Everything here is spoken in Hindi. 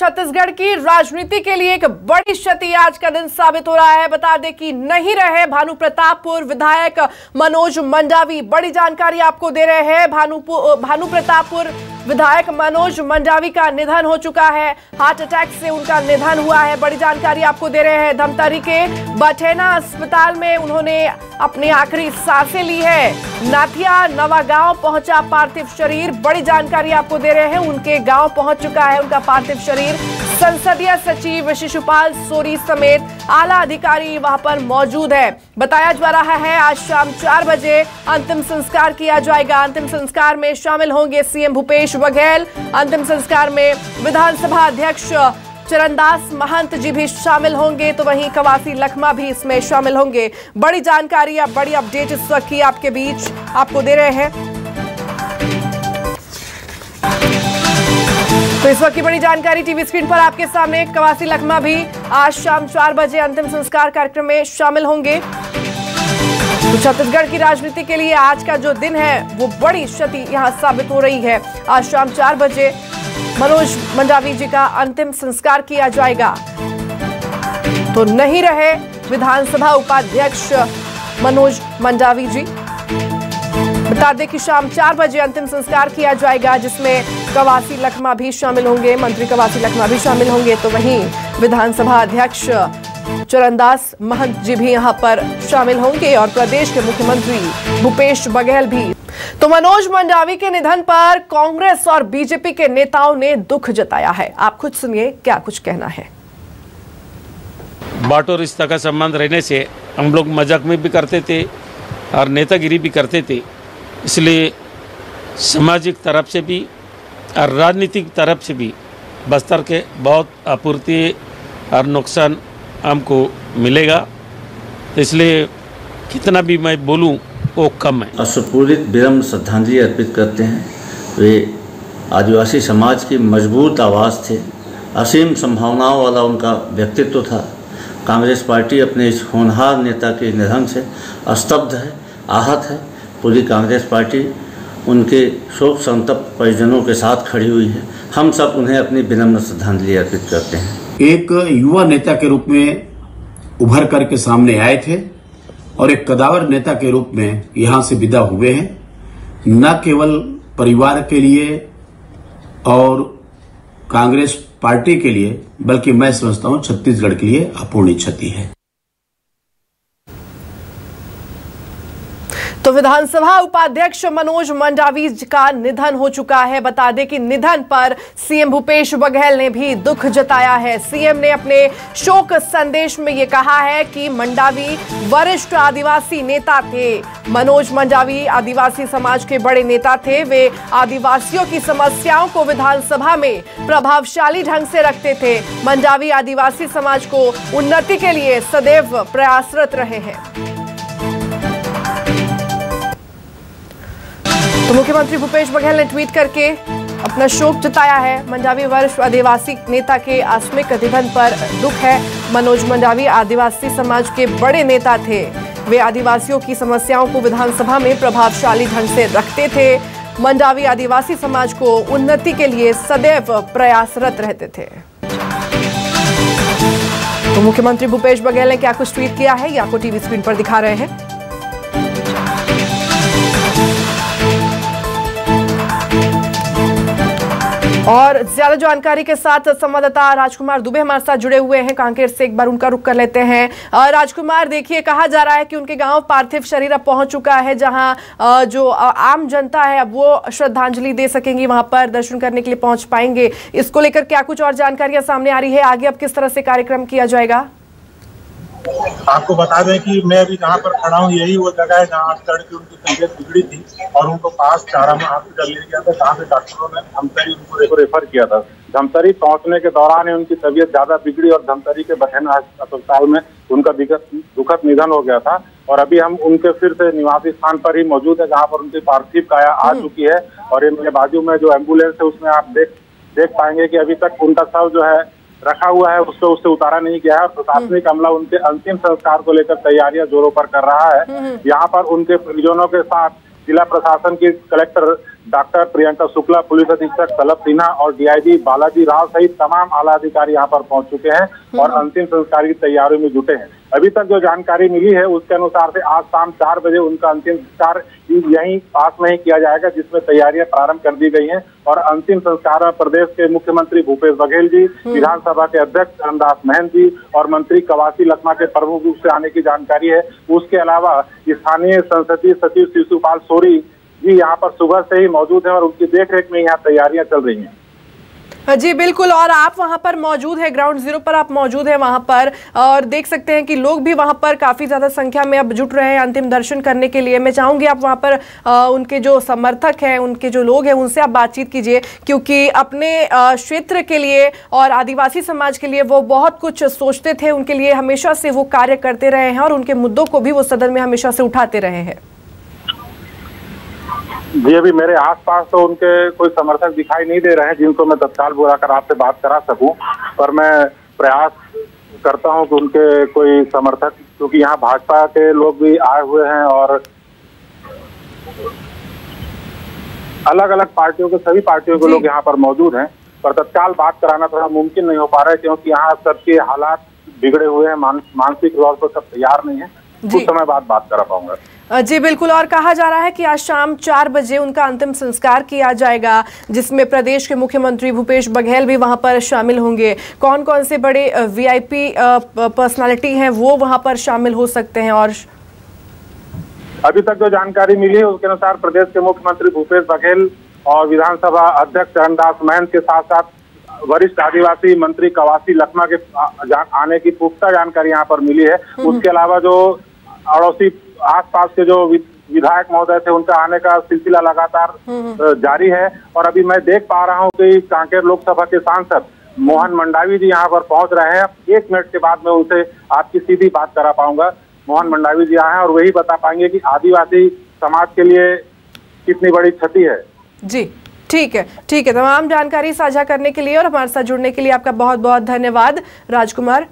छत्तीसगढ़ की राजनीति के लिए एक बड़ी क्षति आज का दिन साबित हो रहा है। बता दें कि नहीं रहे भानु प्रतापपुर विधायक मनोज मंडावी। बड़ी जानकारी आपको दे रहे हैं। भानु भानु प्रतापपुर विधायक मनोज मंडावी का निधन हो चुका है। हार्ट अटैक से उनका निधन हुआ है। बड़ी जानकारी आपको दे रहे हैं धमतरी के बठेना अस्पताल में उन्होंने अपनी आखिरी साँसें ली है। नाथिया नवा गाँव पहुँचा पार्थिव शरीर। बड़ी जानकारी आपको दे रहे हैं। उनके गाँव पहुँच चुका है। उनका पार्थिव शरीर संसदीय सचिव शिशुपाल सोरी समेत आला अधिकारी वहाँ पर मौजूद है। बताया जा रहा है, आज शाम चार बजे अंतिम संस्कार किया जाएगा। अंतिम संस्कार में शामिल होंगे सीएम भूपेश बघेल। अंतिम संस्कार में विधानसभा अध्यक्ष चरणदास महंत जी भी शामिल होंगे तो वहीं कवासी लखमा भी इसमें शामिल होंगे। बड़ी जानकारी या बड़ी अपडेट इस वक्त की आपके बीच आपको दे रहे हैं। इस वक्त की बड़ी जानकारी टीवी स्क्रीन पर आपके सामने। कवासी लखमा भी आज शाम चार बजे अंतिम संस्कार कार्यक्रम में शामिल होंगे। तो छत्तीसगढ़ की राजनीति के लिए आज का जो दिन है, वो बड़ी क्षति यहाँ साबित हो रही है। आज शाम चार बजे मनोज मंडावी जी का अंतिम संस्कार किया जाएगा। तो नहीं रहे विधानसभा उपाध्यक्ष मनोज मंडावी जी। बता दें कि शाम चार बजे अंतिम संस्कार किया जाएगा, जिसमें कवासी लखमा भी शामिल होंगे, मंत्री कवासी लखमा भी शामिल होंगे। तो वहीं विधानसभा अध्यक्ष चरणदास महंत जी भी यहाँ पर शामिल होंगे और प्रदेश के मुख्यमंत्री भूपेश बघेल भी। तो मनोज मंडावी के निधन पर कांग्रेस और बीजेपी के नेताओं ने दुख जताया है। आप खुद सुनिए, क्या कुछ कहना है। बाटो रिश्ता का संबंध रहने से हम लोग मज़ाक में भी करते थे और नेतागिरी भी करते थे। इसलिए सामाजिक तरफ़ से भी और राजनीतिक तरफ़ से भी बस्तर के बहुत आपूर्ति और नुकसान हमको मिलेगा। इसलिए कितना भी मैं बोलूँ, वो कम है। अश्वपूरित विरम श्रद्धांजलि अर्पित करते हैं। वे आदिवासी समाज की मज़बूत आवाज़ थे। असीम संभावनाओं वाला उनका व्यक्तित्व था। कांग्रेस पार्टी अपने इस होनहार नेता के निधन से स्तब्ध है, आहत है। पूरी कांग्रेस पार्टी उनके शोक संतप्त परिजनों के साथ खड़ी हुई है। हम सब उन्हें अपनी विनम्र श्रद्धांजलि अर्पित करते हैं। एक युवा नेता के रूप में उभर करके सामने आए थे और एक कदावर नेता के रूप में यहाँ से विदा हुए हैं। न केवल परिवार के लिए और कांग्रेस पार्टी के लिए, बल्कि मैं समझता हूँ छत्तीसगढ़ के लिए अपूर्णी क्षति है। तो विधानसभा उपाध्यक्ष मनोज मंडावी का निधन हो चुका है। बता दें कि निधन पर सीएम भूपेश बघेल ने भी दुख जताया है। सीएम ने अपने शोक संदेश में ये कहा है कि मंडावी वरिष्ठ आदिवासी नेता थे। मनोज मंडावी आदिवासी समाज के बड़े नेता थे। वे आदिवासियों की समस्याओं को विधानसभा में प्रभावशाली ढंग से रखते थे। मंडावी आदिवासी समाज को उन्नति के लिए सदैव प्रयासरत रहे हैं। तो मुख्यमंत्री भूपेश बघेल ने ट्वीट करके अपना शोक जताया है। मंडावी वर्ष आदिवासी नेता के आस्मिक निधन पर दुख है। मनोज मंडावी आदिवासी समाज के बड़े नेता थे। वे आदिवासियों की समस्याओं को विधानसभा में प्रभावशाली ढंग से रखते थे। मंडावी आदिवासी समाज को उन्नति के लिए सदैव प्रयासरत रहते थे। तो मुख्यमंत्री भूपेश बघेल ने क्या कुछ ट्वीट किया है ये आपको टीवी स्क्रीन पर दिखा रहे हैं? और ज़्यादा जानकारी के साथ संवाददाता राजकुमार दुबे हमारे साथ जुड़े हुए हैं। कांकेर से एक बार उनका रुख कर लेते हैं। राजकुमार, देखिए, कहा जा रहा है कि उनके गाँव पार्थिव शरीर अब पहुँच चुका है, जहाँ जो आम जनता है, अब वो श्रद्धांजलि दे सकेंगी, वहाँ पर दर्शन करने के लिए पहुँच पाएँगे। इसको लेकर क्या कुछ और जानकारियाँ सामने आ रही है? आगे अब किस तरह से कार्यक्रम किया जाएगा? आपको बता दें कि मैं अभी जहाँ पर खड़ा हूँ यही वो जगह है जहाँ चढ़ के उनकी तबीयत बिगड़ी थी और उनको पास चारा में हॉस्पिटल ले गया था जहाँ से डॉक्टरों ने धमतरी उनको रेफर किया था। धमतरी पहुँचने के दौरान ही उनकी तबीयत ज़्यादा बिगड़ी और धमतरी के बठेना अस्पताल में उनका दुखद निधन हो गया था। और अभी हम उनके फिर से निवासी स्थान पर ही मौजूद है जहाँ पर उनकी पार्थिव काया आ चुकी है। और ये मेरे बाजू में जो एंबुलेंस है उसमें आप देख देख पाएँगे कि अभी तक उनका शव जो है रखा हुआ है उसको उससे उतारा नहीं गया है। और प्रशासनिक अमला उनके अंतिम संस्कार को लेकर तैयारियाँ जोरों पर कर रहा है। यहाँ पर उनके परिजनों के साथ जिला प्रशासन की collector doctor Priyanka Shukla police अधीक्षक सलभ सिन्हा और डीआईजी बालाजी राव सहित तमाम आला अधिकारी यहाँ पर पहुँच चुके हैं और अंतिम संस्कार की तैयारियों में जुटे हैं। अभी तक जो जानकारी मिली है उसके अनुसार से आज शाम चार बजे उनका अंतिम संस्कार यहीं पास में ही किया जाएगा जिसमें तैयारियाँ प्रारंभ कर दी गई हैं। और अंतिम संस्कार में प्रदेश के मुख्यमंत्री भूपेश बघेल जी विधानसभा के अध्यक्ष रामदास महन जी और मंत्री कवासी लखमा के प्रमुख रूप से आने की जानकारी है। उसके अलावा स्थानीय संसदीय सचिव शिशुपाल सोरी जी यहाँ पर सुबह से ही मौजूद है और उनकी देखरेख में यहाँ तैयारियाँ चल रही हैं। जी बिल्कुल और आप वहाँ पर मौजूद है ग्राउंड ज़ीरो पर आप मौजूद है वहाँ पर और देख सकते हैं कि लोग भी वहाँ पर काफ़ी ज़्यादा संख्या में अब जुट रहे हैं अंतिम दर्शन करने के लिए। मैं चाहूँगी आप वहाँ पर आ, उनके जो समर्थक हैं उनके जो लोग हैं उनसे आप बातचीत कीजिए क्योंकि अपने क्षेत्र के लिए और आदिवासी समाज के लिए वो बहुत कुछ सोचते थे उनके लिए हमेशा से वो कार्य करते रहे हैं और उनके मुद्दों को भी वो सदन में हमेशा से उठाते रहे हैं। जी अभी मेरे आसपास तो उनके कोई समर्थक दिखाई नहीं दे रहे हैं जिनको मैं तत्काल बुलाकर आपसे बात करा सकूँ पर मैं प्रयास करता हूँ कि उनके कोई समर्थक क्योंकि यहाँ भाजपा के लोग भी आए हुए हैं और अलग अलग पार्टियों के सभी पार्टियों के लोग यहाँ पर मौजूद हैं पर तत्काल बात कराना थोड़ा मुमकिन नहीं हो पा रहा है क्योंकि यहाँ सबके हालात बिगड़े हुए हैं मानसिक तौर पर सब तैयार नहीं है। कुछ समय बाद बात करा पाऊँगा। जी बिल्कुल। और कहा जा रहा है कि आज शाम चार बजे उनका अंतिम संस्कार किया जाएगा जिसमें प्रदेश के मुख्यमंत्री भूपेश बघेल भी वहाँ पर शामिल होंगे। कौन कौन से बड़े वीआईपी पर्सनालिटी हैं वो वहाँ पर शामिल हो सकते हैं? और अभी तक जो जानकारी मिली है उसके अनुसार प्रदेश के मुख्यमंत्री भूपेश बघेल और विधानसभा अध्यक्ष चरणदास महंत के साथ साथ वरिष्ठ आदिवासी मंत्री कवासी लखमा के आने की पुख्ता जानकारी यहाँ पर मिली है। उसके अलावा जो अड़ोसी आसपास के जो विधायक महोदय थे उनका आने का सिलसिला लगातार जारी है। और अभी मैं देख पा रहा हूँ कि कांकेर लोकसभा के सांसद मोहन मंडावी जी यहाँ पर पहुँच रहे हैं। एक मिनट के बाद मैं उनसे आपकी सीधी बात करा पाऊँगा। मोहन मंडावी जी आए हैं और वही बता पाएँगे कि आदिवासी समाज के लिए कितनी बड़ी क्षति है। जी ठीक है ठीक है। तमाम जानकारी साझा करने के लिए और हमारे साथ जुड़ने के लिए आपका बहुत बहुत धन्यवाद राजकुमार।